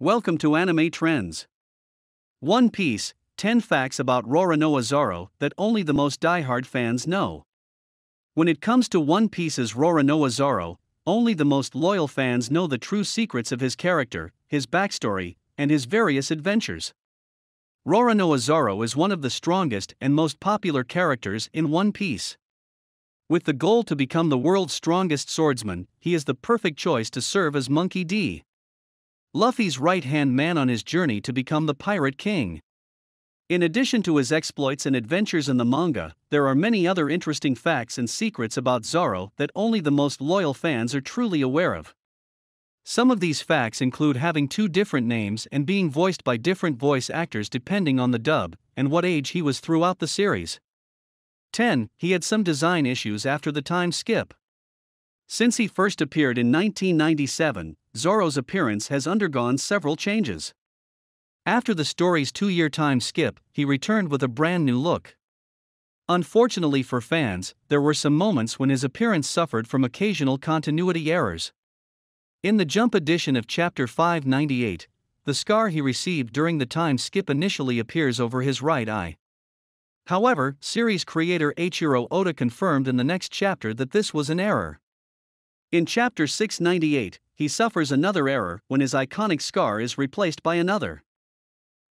Welcome to Anime Trends. One Piece 10 Facts about Roronoa Zoro that only the most diehard fans know. When it comes to One Piece's Roronoa Zoro, only the most loyal fans know the true secrets of his character, his backstory, and his various adventures. Roronoa Zoro is one of the strongest and most popular characters in One Piece. With the goal to become the world's strongest swordsman, he is the perfect choice to serve as Monkey D. Luffy's right hand man on his journey to become the Pirate King. In addition to his exploits and adventures in the manga, there are many other interesting facts and secrets about Zoro that only the most loyal fans are truly aware of. Some of these facts include having two different names and being voiced by different voice actors depending on the dub and what age he was throughout the series. 10. He had some design issues after the time skip. Since he first appeared in 1997, Zoro's appearance has undergone several changes. After the story's two year time skip, he returned with a brand new look. Unfortunately for fans, there were some moments when his appearance suffered from occasional continuity errors. In the Jump edition of Chapter 598, the scar he received during the time skip initially appears over his right eye. However, series creator Eiichiro Oda confirmed in the next chapter that this was an error. In chapter 698, he suffers another error when his iconic scar is replaced by another.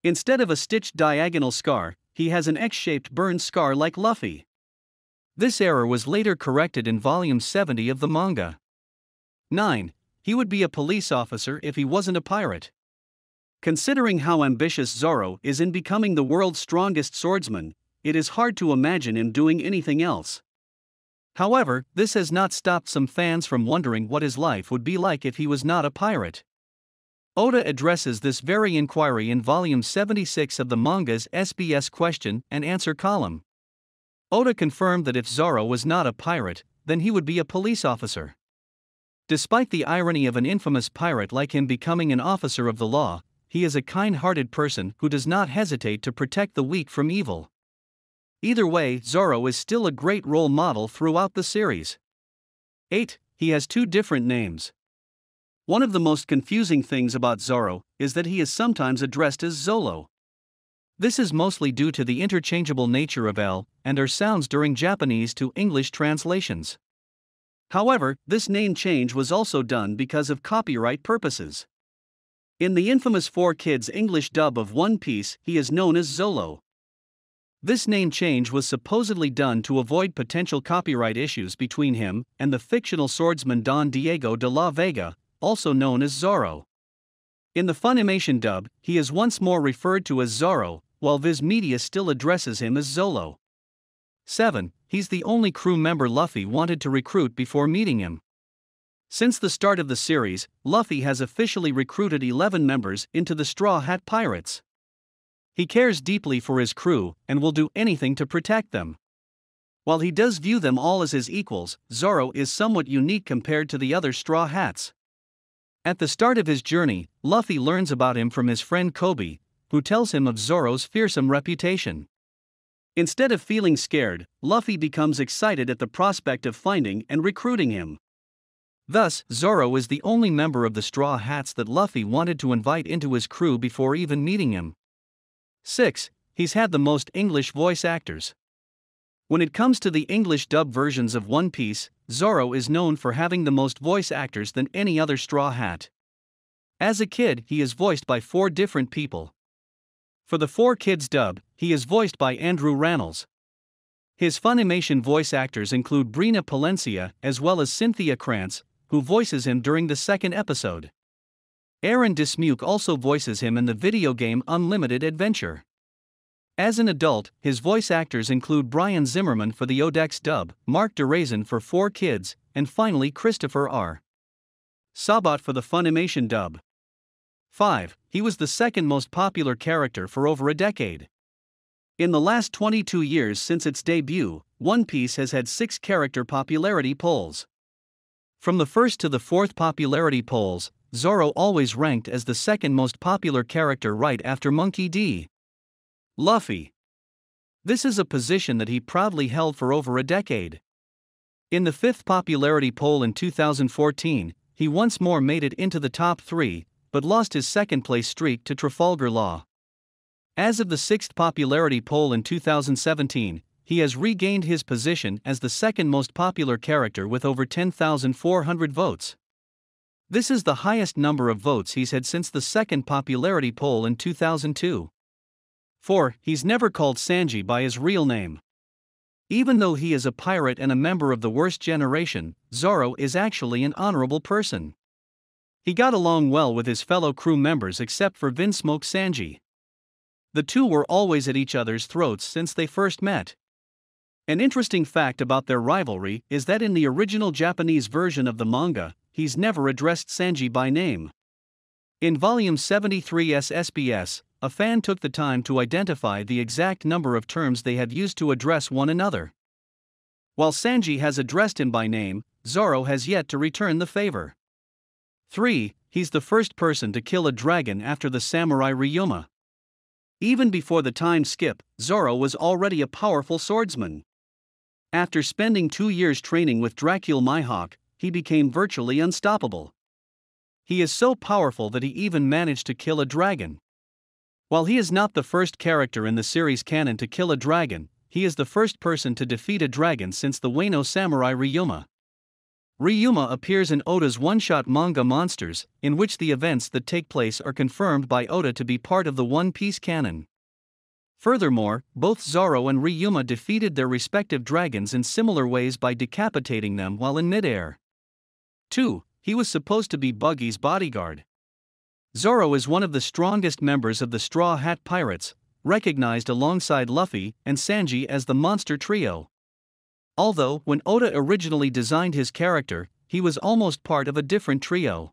Instead of a stitched diagonal scar, he has an X shaped burn scar like Luffy. This error was later corrected in volume 70 of the manga. 9. He would be a police officer if he wasn't a pirate. Considering how ambitious Zoro is in becoming the world's strongest swordsman, it is hard to imagine him doing anything else. However, this has not stopped some fans from wondering what his life would be like if he was not a pirate. Oda addresses this very inquiry in volume 76 of the manga's SBS question and answer column. Oda confirmed that if Zoro was not a pirate, then he would be a police officer. Despite the irony of an infamous pirate like him becoming an officer of the law, he is a kind hearted person who does not hesitate to protect the weak from evil. Either way, Zoro is still a great role model throughout the series. 8. He has two different names. One of the most confusing things about Zoro is that he is sometimes addressed as Zolo. This is mostly due to the interchangeable nature of L and R sounds during Japanese to English translations. However, this name change was also done because of copyright purposes. In the infamous 4Kids English dub of One Piece, he is known as Zolo. This name change was supposedly done to avoid potential copyright issues between him and the fictional swordsman Don Diego de la Vega, also known as Zorro. In the Funimation dub, he is once more referred to as Zorro, while Viz Media still addresses him as Zolo. 7. He's the only crew member Luffy wanted to recruit before meeting him. Since the start of the series, Luffy has officially recruited 11 members into the Straw Hat Pirates. He cares deeply for his crew and will do anything to protect them. While he does view them all as his equals, Zoro is somewhat unique compared to the other Straw Hats. At the start of his journey, Luffy learns about him from his friend Koby, who tells him of Zoro's fearsome reputation. Instead of feeling scared, Luffy becomes excited at the prospect of finding and recruiting him. Thus, Zoro is the only member of the Straw Hats that Luffy wanted to invite into his crew before even meeting him. 6. He's had the most English voice actors. When it comes to the English dub versions of One Piece, Zoro is known for having the most voice actors than any other Straw Hat. As a kid, he is voiced by four different people. For the 4Kids dub, he is voiced by Andrew Rannells. His Funimation voice actors include Brina Palencia as well as Cynthia Cranz, who voices him during the second episode. Aaron Dismuke also voices him in the video game Unlimited Adventure. As an adult, his voice actors include Brian Zimmerman for the Odex dub, Marc Diraison for 4Kids, and finally Christopher R. Sabat for the Funimation dub. 5. He was the second most popular character for over a decade. In the last 22 years since its debut, One Piece has had six character popularity polls. From the first to the fourth popularity polls, Zoro always ranked as the second most popular character right after Monkey D. Luffy. This is a position that he proudly held for over a decade. In the fifth popularity poll in 2014, he once more made it into the top three, but lost his second place streak to Trafalgar Law. As of the sixth popularity poll in 2017, he has regained his position as the second most popular character with over 10,400 votes. This is the highest number of votes he's had since the second popularity poll in 2002. 4. He's never called Sanji by his real name. Even though he is a pirate and a member of the worst generation, Zoro is actually an honorable person. He got along well with his fellow crew members except for Vinsmoke Sanji. The two were always at each other's throats since they first met. An interesting fact about their rivalry is that in the original Japanese version of the manga, he's never addressed Sanji by name. In volume 73 SBS, a fan took the time to identify the exact number of terms they have used to address one another. While Sanji has addressed him by name, Zoro has yet to return the favor. 3. He's the first person to kill a dragon after the samurai Ryuma. Even before the time skip, Zoro was already a powerful swordsman. After spending two years training with Dracule Mihawk, he became virtually unstoppable. He is so powerful that he even managed to kill a dragon. While he is not the first character in the series canon to kill a dragon, he is the first person to defeat a dragon since the Wano samurai Ryuma. Ryuma appears in Oda's one shot manga Monsters, in which the events that take place are confirmed by Oda to be part of the One Piece canon. Furthermore, both Zoro and Ryuma defeated their respective dragons in similar ways by decapitating them while in midair. 2. He was supposed to be Buggy's bodyguard. Zoro is one of the strongest members of the Straw Hat Pirates, recognized alongside Luffy and Sanji as the Monster Trio. Although, when Oda originally designed his character, he was almost part of a different trio.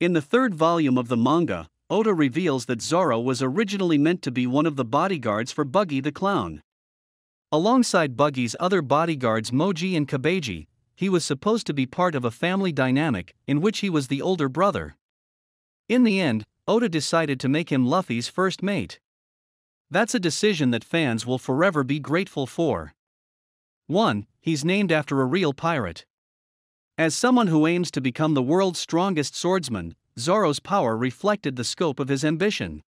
In the third volume of the manga, Oda reveals that Zoro was originally meant to be one of the bodyguards for Buggy the Clown. Alongside Buggy's other bodyguards Mohji and Cabaji, he was supposed to be part of a family dynamic in which he was the older brother. In the end, Oda decided to make him Luffy's first mate. That's a decision that fans will forever be grateful for. 1. He's named after a real pirate. As someone who aims to become the world's strongest swordsman, Zoro's power reflected the scope of his ambition.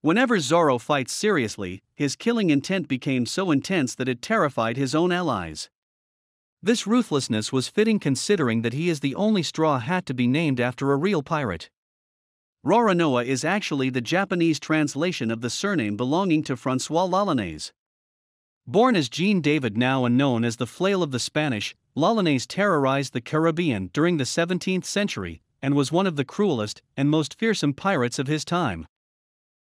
Whenever Zoro fights seriously, his killing intent became so intense that it terrified his own allies. This ruthlessness was fitting considering that he is the only Straw Hat to be named after a real pirate. Roronoa is actually the Japanese translation of the surname belonging to Francois L'Olonnais. Born as Jean David Nau and known as the Flail of the Spanish, L'Olonnais terrorized the Caribbean during the 17th century and was one of the cruelest and most fearsome pirates of his time.